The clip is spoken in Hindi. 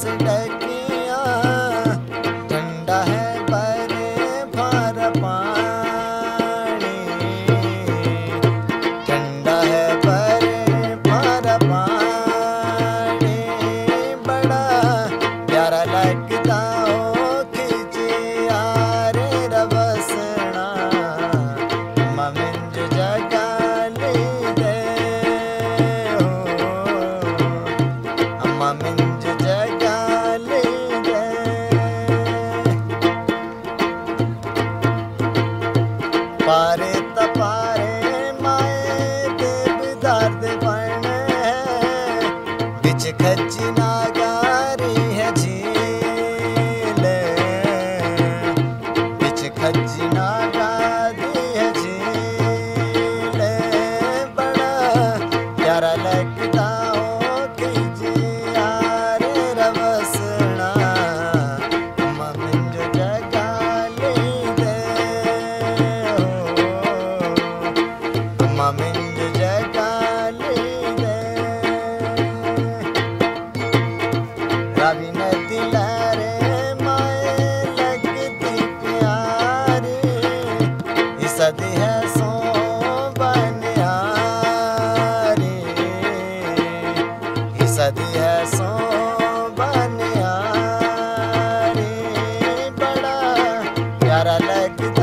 said I like. सदी है सो बनिया बड़ा प्यारा लगता